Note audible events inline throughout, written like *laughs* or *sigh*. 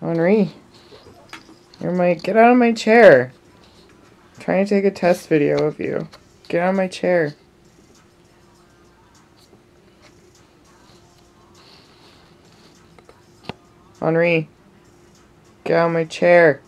Henri. You're my get out of my chair. I'm trying to take a test video of you. Get out of my chair. Henri. Get out of my chair.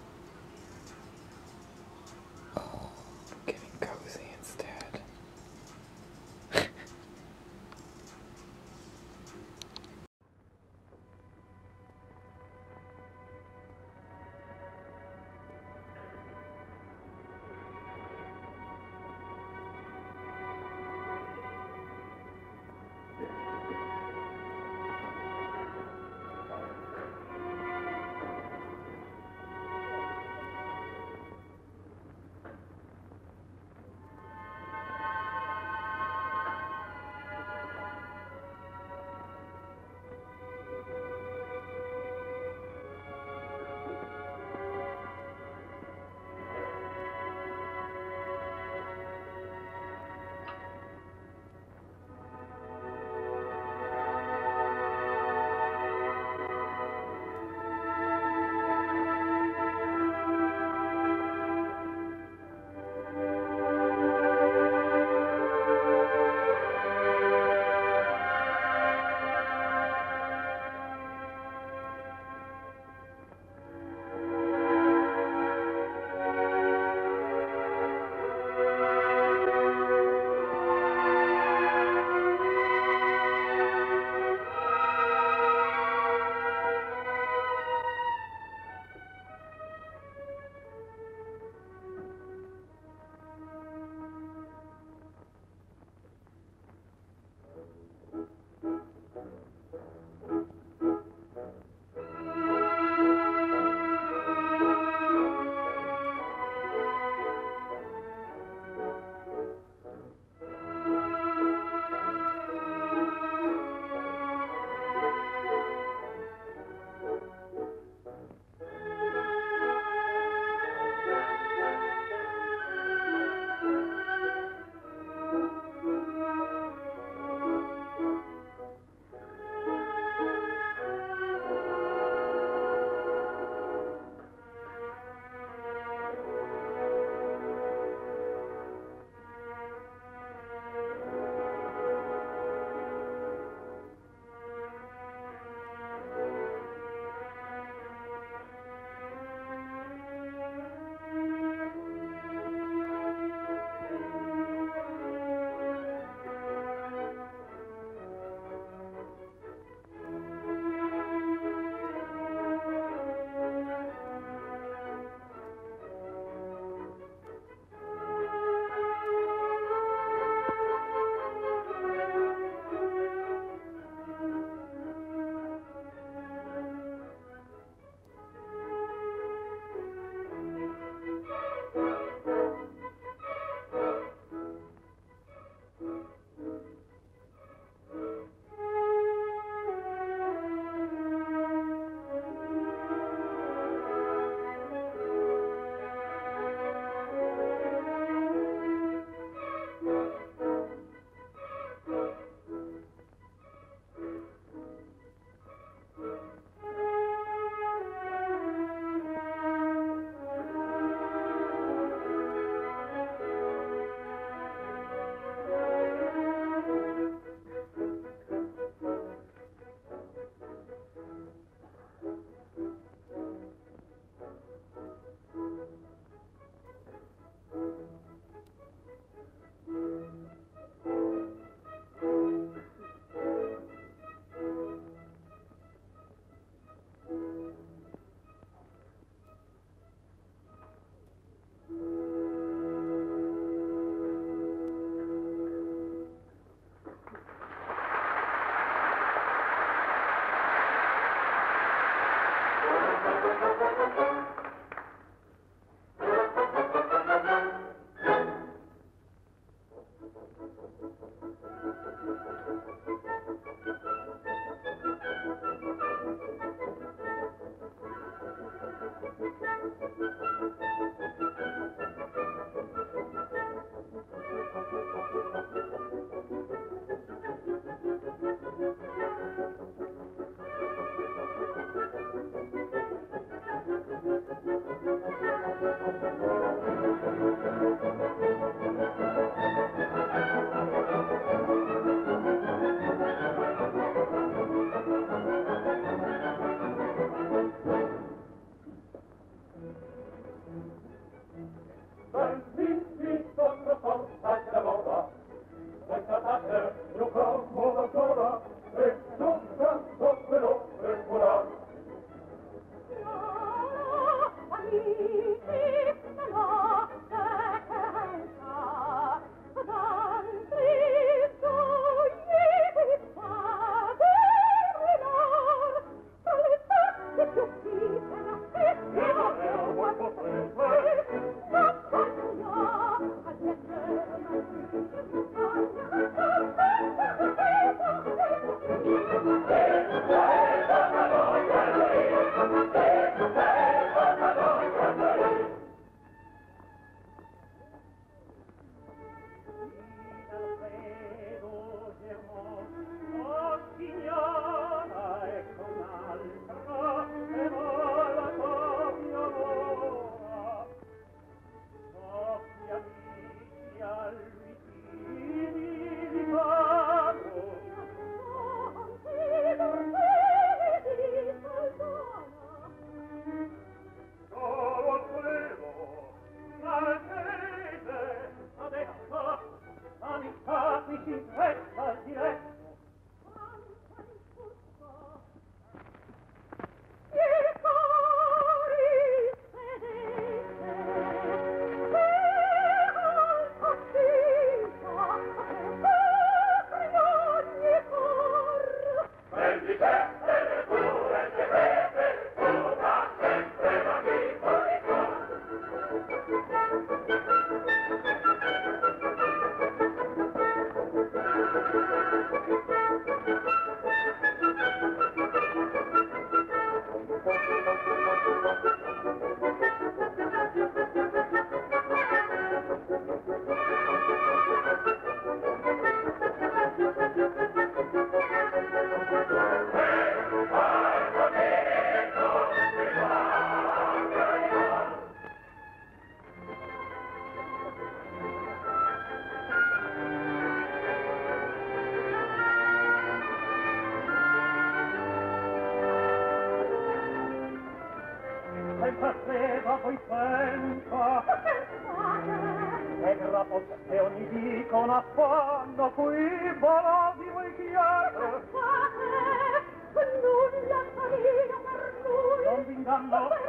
Non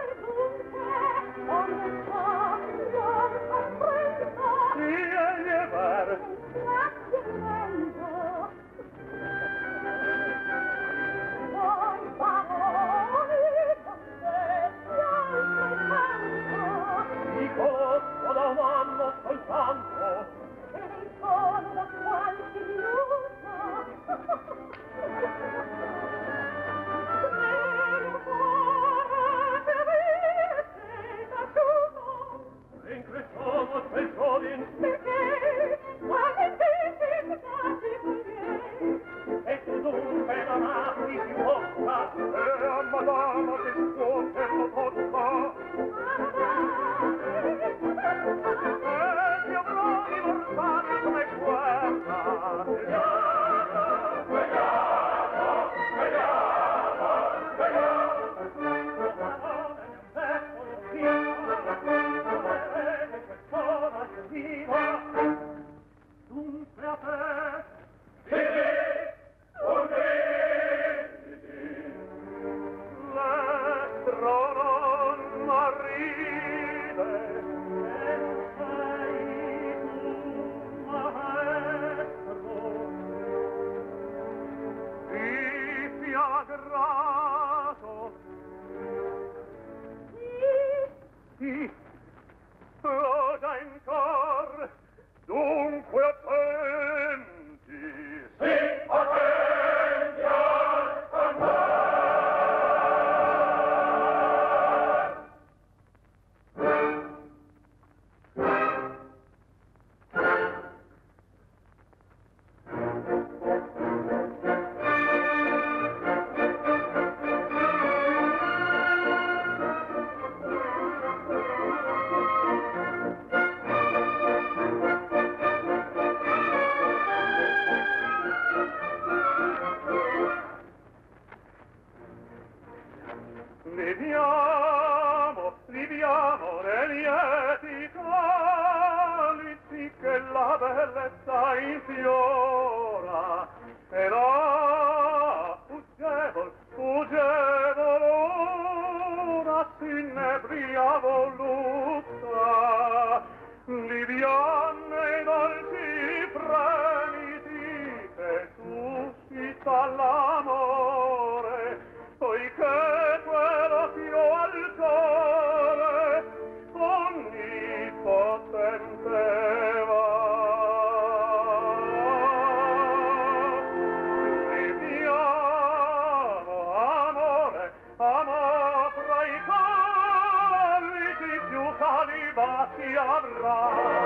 avrà.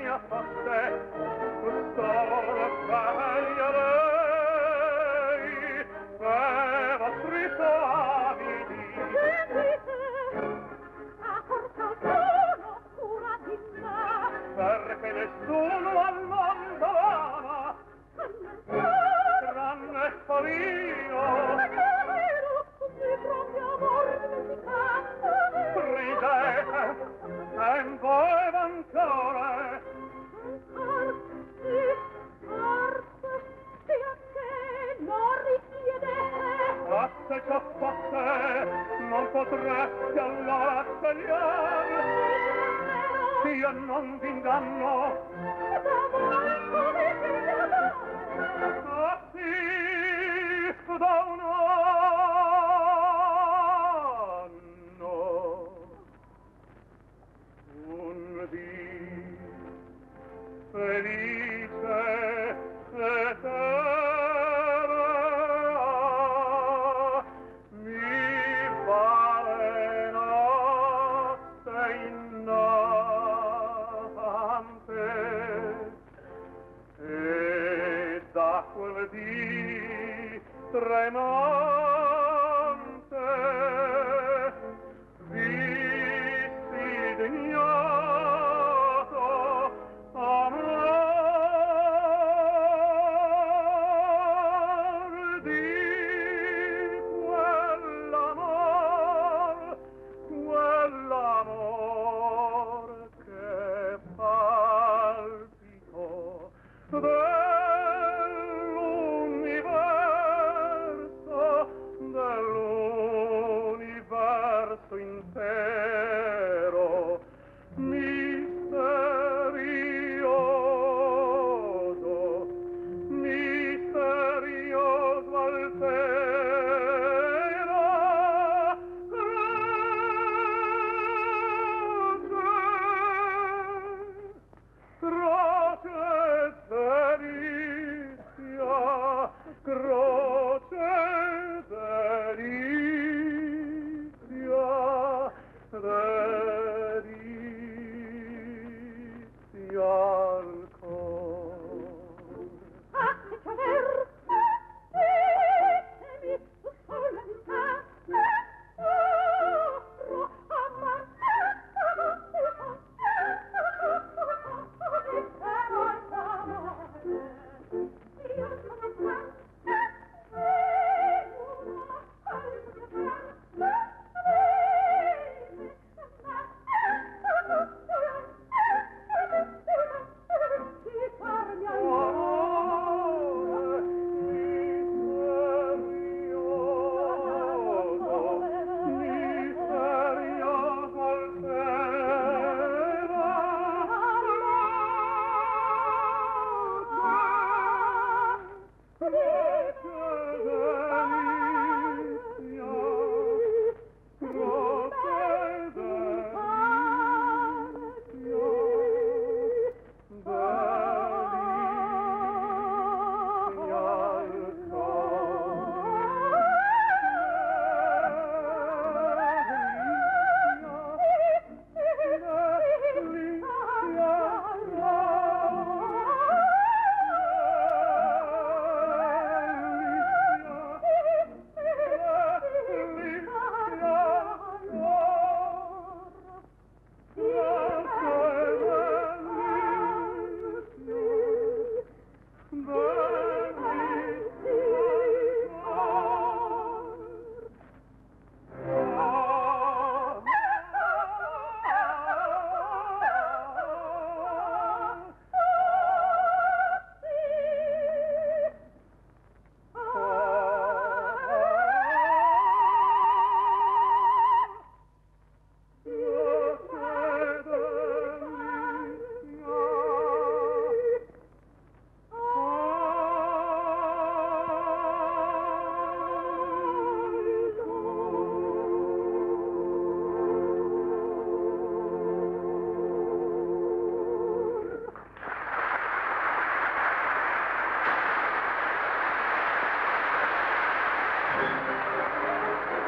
Che mi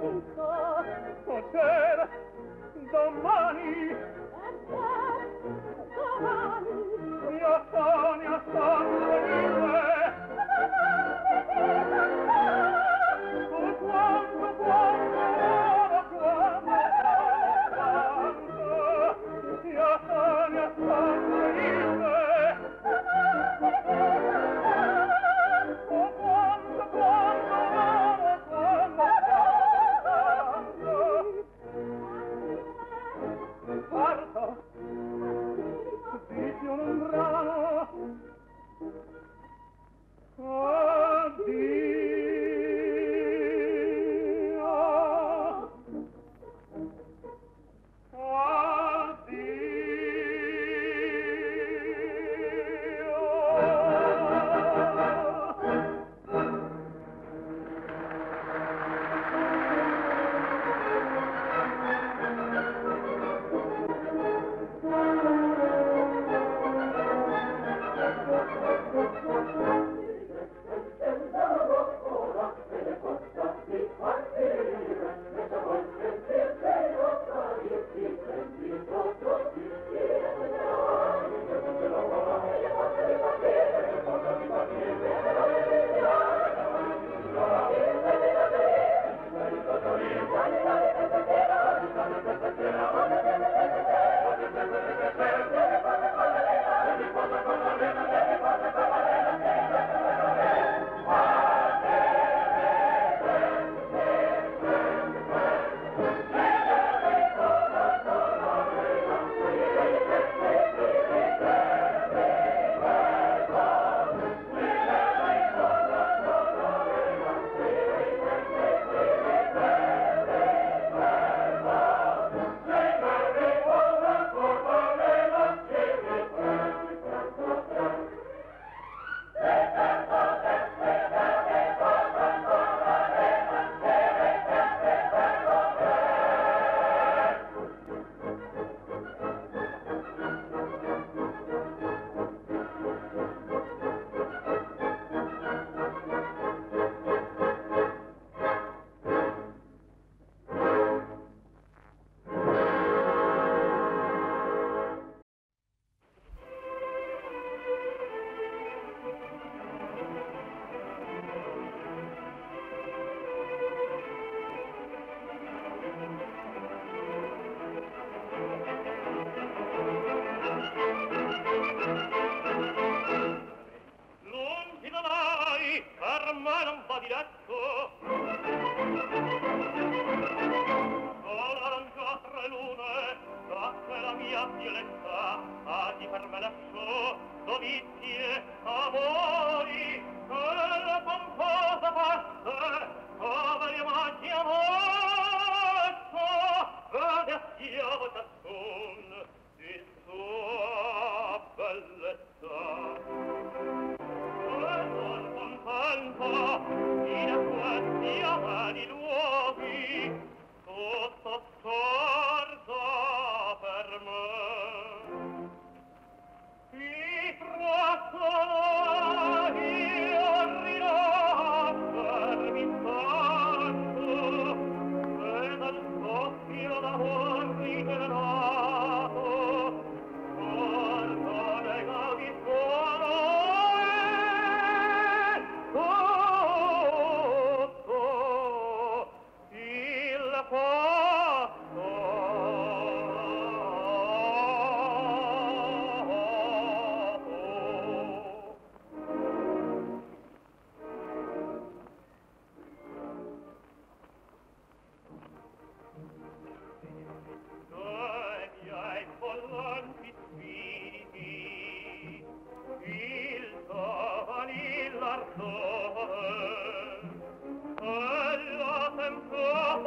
buca poter domani. Domani. Mia sonia sonia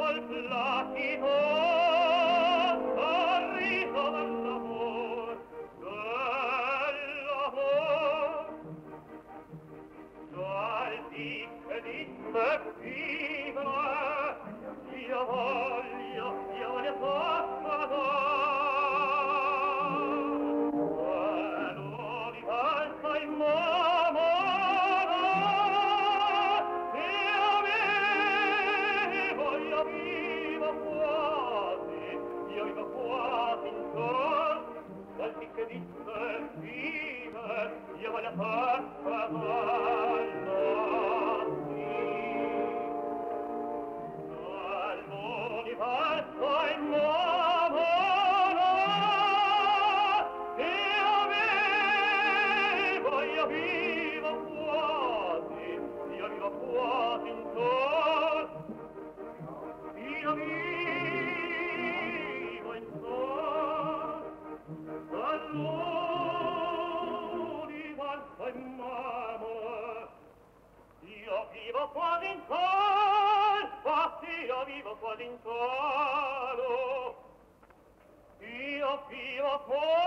col placido Before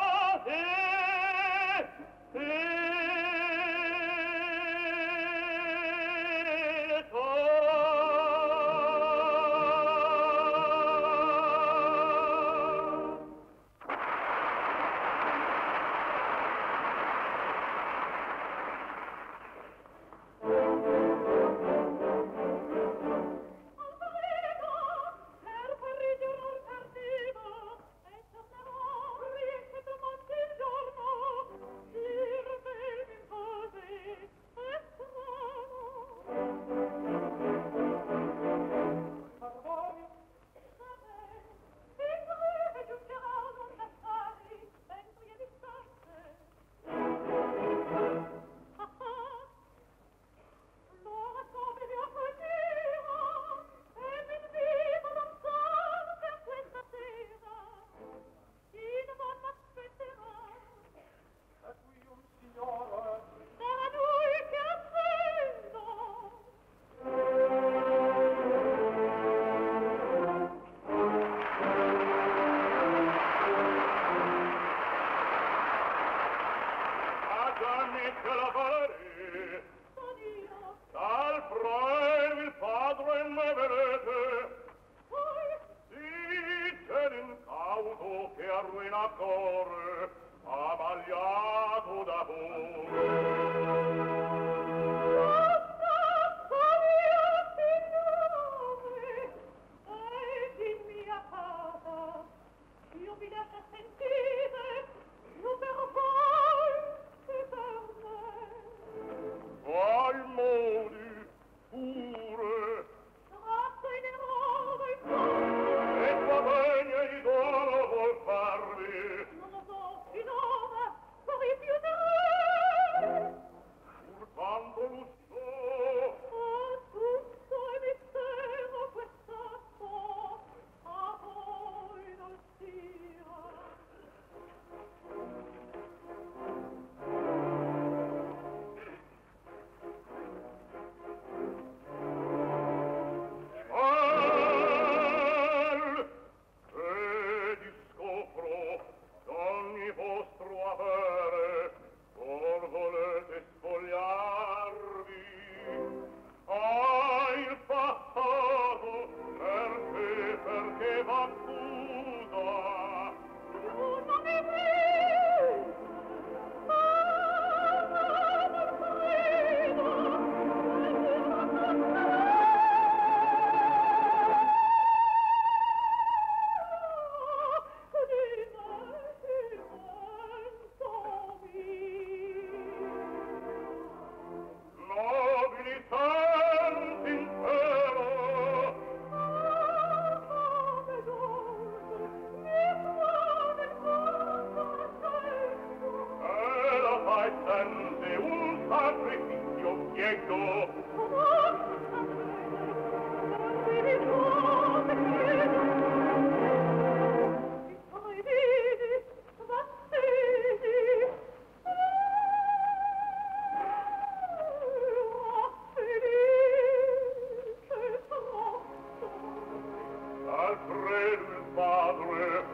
près du padre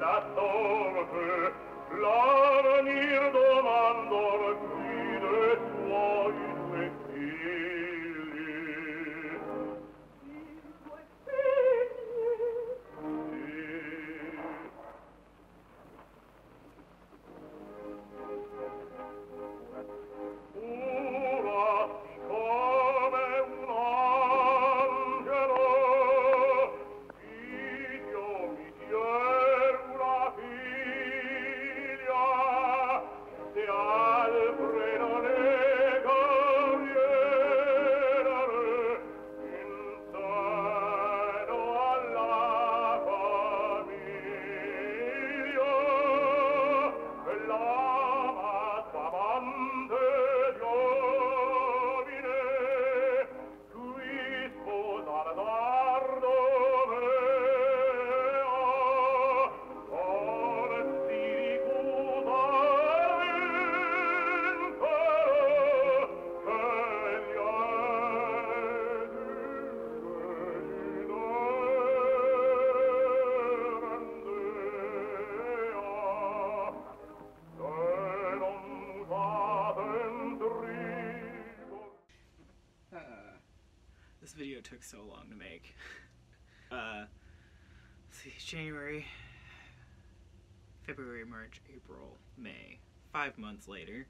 la sorte l'avenir domandor qui de took so long to make. *laughs* uh, see, January, February, March, April, May. Five months later.